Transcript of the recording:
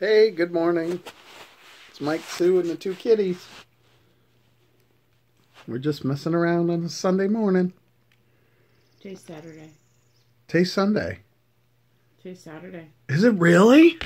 Hey, good morning. It's Mike, Sue, and the two kitties. We're just messing around on a Sunday morning. Today's Saturday. Today's Sunday. Today's Saturday. Is it really?